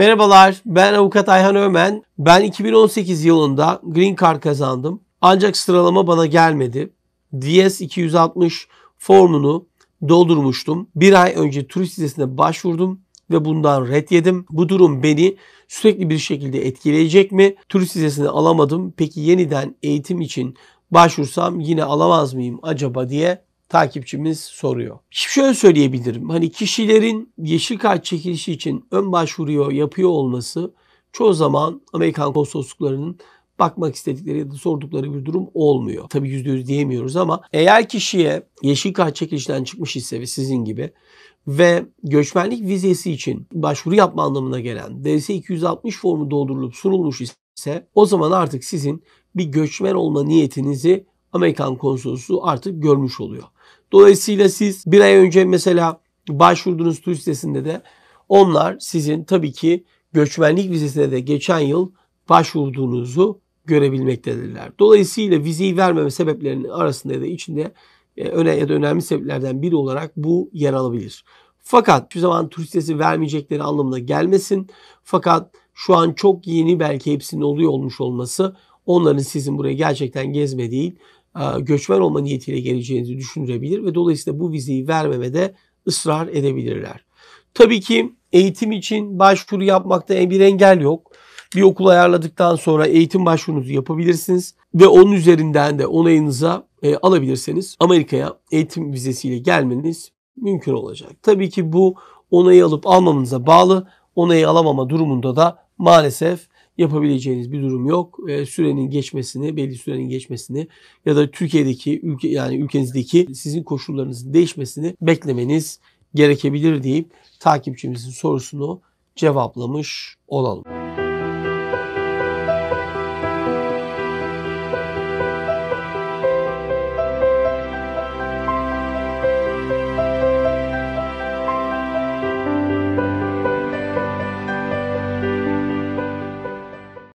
Merhabalar, ben avukat Ayhan Ömen. Ben 2018 yılında Green Card kazandım. Ancak sıralama bana gelmedi. DS 260 formunu doldurmuştum. Bir ay önce turist vizesine başvurdum ve bundan red yedim. Bu durum beni sürekli bir şekilde etkileyecek mi? Turist vizesini alamadım. Peki yeniden eğitim için başvursam yine alamaz mıyım acaba diye takipçimiz soruyor. Şöyle söyleyebilirim. Hani kişilerin yeşil kart çekilişi için ön başvuruyor, yapıyor olması çoğu zaman Amerikan konsolosluklarının bakmak istedikleri ya da sordukları bir durum olmuyor. Tabii %100 diyemiyoruz ama eğer kişiye yeşil kart çekilişten çıkmış ise ve sizin gibi ve göçmenlik vizesi için başvuru yapma anlamına gelen DS 260 formu doldurulup sunulmuş ise o zaman artık sizin bir göçmen olma niyetinizi Amerikan konsolosluğu artık görmüş oluyor. Dolayısıyla siz bir ay önce mesela başvurduğunuz turist sitesinde de onlar sizin tabii ki göçmenlik vizesine de geçen yıl başvurduğunuzu görebilmektedirler. Dolayısıyla vizeyi vermeme sebeplerinin arasında ya da içinde e, öne ya da önemli sebeplerden biri olarak bu yer alabilir. Fakat şu zaman turist vizesi vermeyecekleri anlamına gelmesin. Fakat şu an çok yeni belki hepsinin oluyor olmuş olması onların sizin buraya gerçekten gezme değil göçmen olma niyetiyle geleceğinizi düşünülebilir ve dolayısıyla bu vizeyi vermemede ısrar edebilirler. Tabii ki eğitim için başvuru yapmakta bir engel yok. Bir okul ayarladıktan sonra eğitim başvurunuzu yapabilirsiniz ve onun üzerinden de onayınıza e, alabilirseniz Amerika'ya eğitim vizesiyle gelmeniz mümkün olacak. Tabii ki bu onayı alıp almamanıza bağlı. Onayı alamama durumunda da maalesef yapabileceğiniz bir durum yok. E, sürenin geçmesini, belli sürenin geçmesini ya da Türkiye'deki ülke yani ülkenizdeki sizin koşullarınızın değişmesini beklemeniz gerekebilir deyip takipçimizin sorusunu cevaplamış olalım.